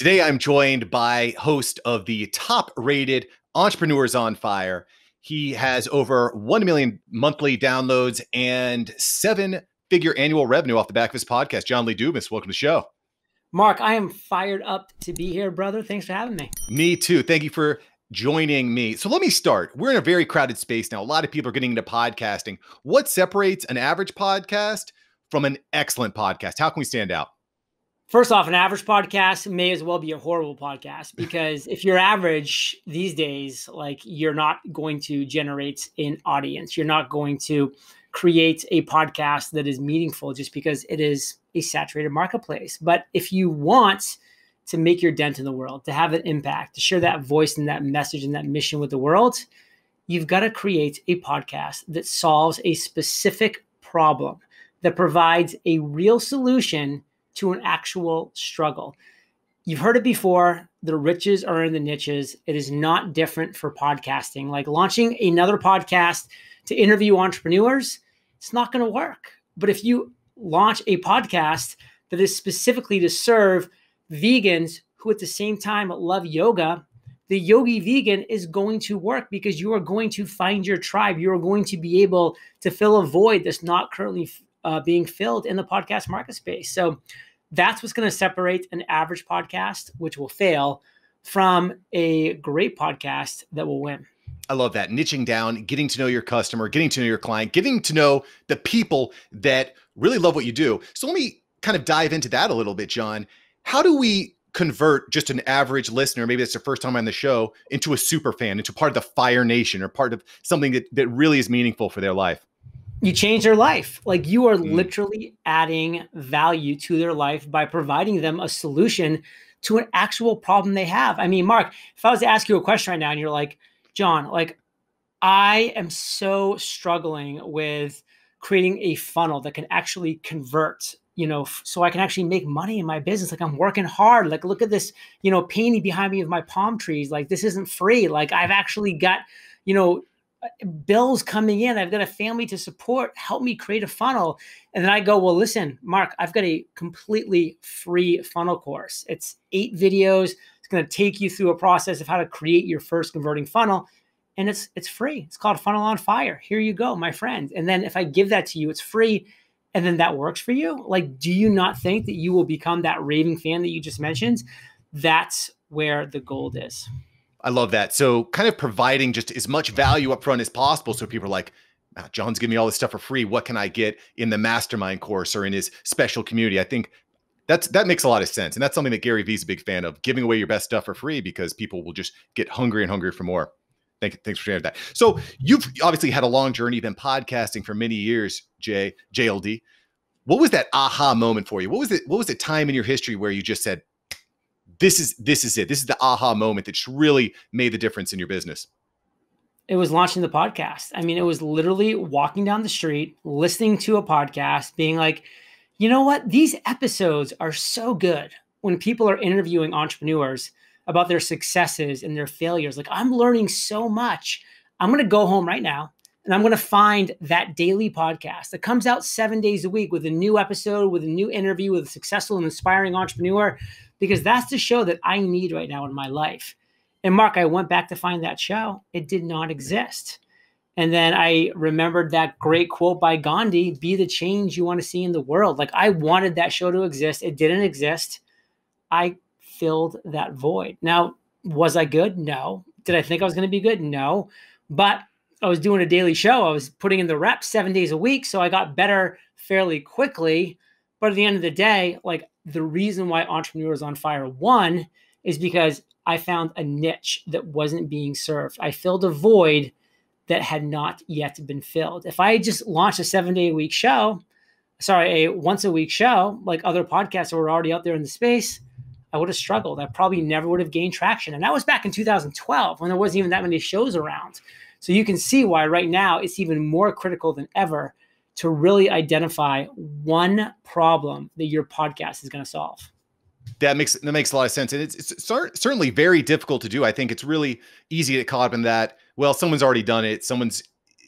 Today, I'm joined by host of the top rated Entrepreneurs on Fire. He has over 1 million monthly downloads and seven figure annual revenue off the back of his podcast. John Lee Dumas, welcome to the show. Mark, I am fired up to be here, brother. Thanks for having me. Me too. Thank you for joining me. So let me start. We're in a very crowded space now. A lot of people are getting into podcasting. What separates an average podcast from an excellent podcast? How can we stand out? First off, an average podcast may as well be a horrible podcast because if you're average these days, like you're not going to generate an audience. You're not going to create a podcast that is meaningful just because it is a saturated marketplace. But if you want to make your dent in the world, to have an impact, to share that voice and that message and that mission with the world, you've got to create a podcast that solves a specific problem, that provides a real solution to an actual struggle. You've heard it before. The riches are in the niches. It is not different for podcasting. Like launching another podcast to interview entrepreneurs, it's not going to work. But if you launch a podcast that is specifically to serve vegans who at the same time love yoga, the yogi vegan is going to work because you are going to find your tribe. You are going to be able to fill a void that's not currently uh, being filled in the podcast market space. So that's what's going to separate an average podcast, which will fail, from a great podcast that will win. I love that. Niching down, getting to know your customer, getting to know your client, getting to know the people that really love what you do. So let me kind of dive into that a little bit, John. How do we convert just an average listener, maybe it's the first time on the show, into a super fan, into part of the Fire Nation or part of something that, that really is meaningful for their life? You change their life. Like you are mm. literally adding value to their life by providing them a solution to an actual problem they have. I mean, Mark, if I was to ask you a question right now and you're like, John, like I am so struggling with creating a funnel that can actually convert you know, so I can actually make money in my business. Like I'm working hard. Like look at this, you know, painting behind me of my palm trees. Like this isn't free. Like I've actually got, you know, Uh, bills coming in. I've got a family to support. Help me create a funnel. And then I go, well, listen, Mark, I've got a completely free funnel course. It's eight videos. It's going to take you through a process of how to create your first converting funnel. And it's it's free. It's called Funnel on Fire. Here you go, my friend. And then if I give that to you, it's free. And then that works for you. Like, do you not think that you will become that raving fan that you just mentioned? That's where the gold is. I love that. So kind of providing just as much value up front as possible. So people are like, ah, John's giving me all this stuff for free. What can I get in the mastermind course or in his special community? I think that's that makes a lot of sense. And that's something that Gary Vee's a big fan of, giving away your best stuff for free because people will just get hungry and hungry for more. Thank, thanks for sharing that. So you've obviously had a long journey, been podcasting for many years, Jay, JLD. What was that aha moment for you? What was it? What was the time in your history where you just said, this is this is it. This is the aha moment that really made the difference in your business. It was launching the podcast. I mean, it was literally walking down the street, listening to a podcast, being like, you know what? These episodes are so good when people are interviewing entrepreneurs about their successes and their failures. Like, I'm learning so much. I'm going to go home right now and I'm going to find that daily podcast that comes out seven days a week with a new episode, with a new interview with a successful and inspiring entrepreneur because that's the show that I need right now in my life. And Mark, I went back to find that show. It did not mm-hmm. exist. And then I remembered that great quote by Gandhi be the change you want to see in the world. Like I wanted that show to exist. It didn't exist. I filled that void. Now, was I good? No. Did I think I was going to be good? No. But I was doing a daily show. I was putting in the reps seven days a week. So I got better fairly quickly. But at the end of the day, like the reason why Entrepreneurs on Fire won is because I found a niche that wasn't being served. I filled a void that had not yet been filled. If I just launched a seven day a week show, sorry, a once a week show, like other podcasts that were already out there in the space, I would have struggled. I probably never would have gained traction. And that was back in 2012 when there wasn't even that many shows around. So you can see why right now it's even more critical than ever to really identify one problem that your podcast is going to solve. That makes that makes a lot of sense, and it's, it's certainly very difficult to do. I think it's really easy to get caught up in that. Well, someone's already done it. Someone's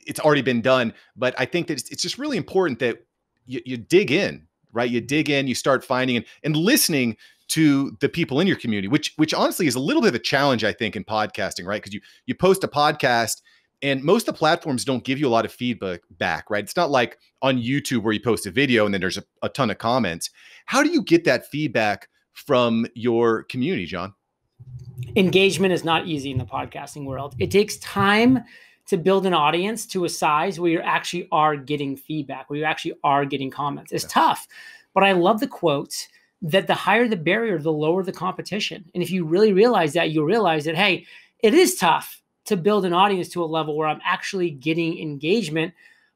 it's already been done. But I think that it's, it's just really important that you, you dig in, right? You dig in, you start finding and, and listening to the people in your community, which which honestly is a little bit of a challenge, I think, in podcasting, right? Because you you post a podcast and most of the platforms don't give you a lot of feedback back, right? It's not like on YouTube where you post a video and then there's a, a ton of comments. How do you get that feedback from your community, John? Engagement is not easy in the podcasting world. It takes time to build an audience to a size where you actually are getting feedback, where you actually are getting comments. It's yeah. tough. But I love the quote that the higher the barrier, the lower the competition. And if you really realize that, you realize that, hey, it is tough to build an audience to a level where I'm actually getting engagement,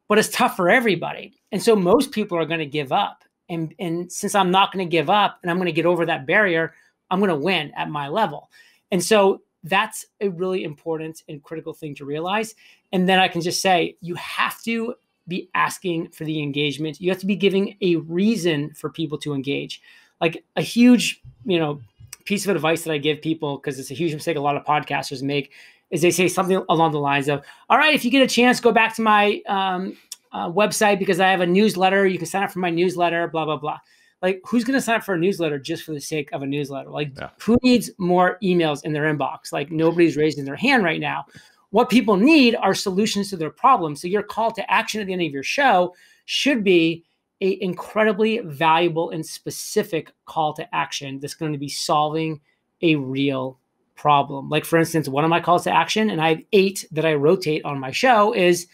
but it's tough for everybody. And so most people are going to give up. And, and since I'm not going to give up and I'm going to get over that barrier, I'm going to win at my level. And so that's a really important and critical thing to realize. And then I can just say, you have to be asking for the engagement. You have to be giving a reason for people to engage. Like a huge, you know, piece of advice that I give people because it's a huge mistake a lot of podcasters make is they say something along the lines of, "All right, if you get a chance, go back to my um, uh, website because I have a newsletter. You can sign up for my newsletter. Blah blah blah." Like, who's going to sign up for a newsletter just for the sake of a newsletter? Like, yeah. who needs more emails in their inbox? Like, nobody's raising their hand right now. What people need are solutions to their problems. So your call to action at the end of your show should be a incredibly valuable and specific call to action that's going to be solving a real problem. Like for instance, one of my calls to action, and I have eight that I rotate on my show, is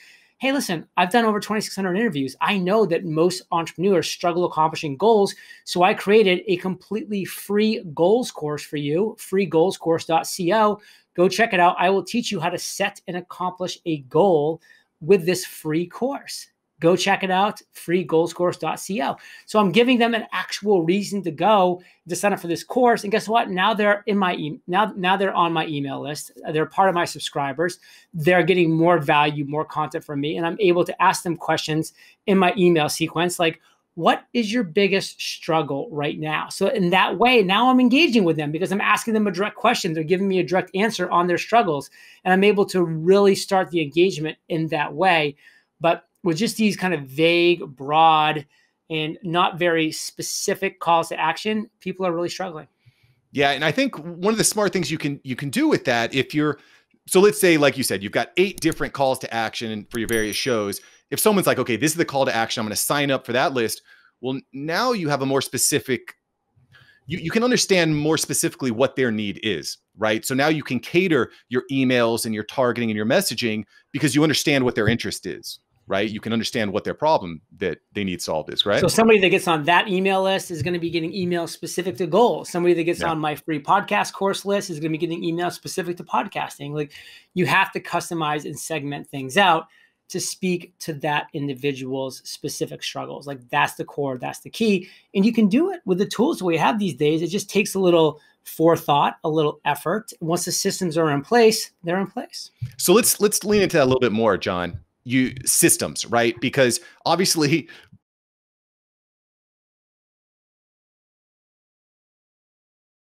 hey, listen, I've done over 2,600 interviews. I know that most entrepreneurs struggle accomplishing goals. So I created a completely free goals course for you, freegoalscourse.co. Go check it out. I will teach you how to set and accomplish a goal with this free course. Go check it out, freegoalscourse.co. So I'm giving them an actual reason to go to sign up for this course. And guess what? Now they're in my e- now now they're on my email list. They're part of my subscribers. They're getting more value, more content from me, and I'm able to ask them questions in my email sequence like what is your biggest struggle right now? So in that way, now I'm engaging with them because I'm asking them a direct question. They're giving me a direct answer on their struggles, and I'm able to really start the engagement in that way. But with just these kind of vague, broad, and not very specific calls to action, people are really struggling. Yeah, and I think one of the smart things you can you can do with that if you're so let's say like you said you've got eight different calls to action for your various shows. If someone's like, "Okay, this is the call to action. I'm going to sign up for that list." Well, now you have a more specific you, you can understand more specifically what their need is, right? So now you can cater your emails and your targeting and your messaging because you understand what their interest is right? You can understand what their problem that they need solved is, right? So somebody that gets on that email list is going to be getting emails specific to goals. Somebody that gets yeah. on my free podcast course list is going to be getting emails specific to podcasting. Like you have to customize and segment things out to speak to that individual's specific struggles. Like that's the core, that's the key. And you can do it with the tools we have these days. It just takes a little forethought, a little effort. Once the systems are in place, they're in place. So let's let's lean into that a little bit more, John you systems, right? Because obviously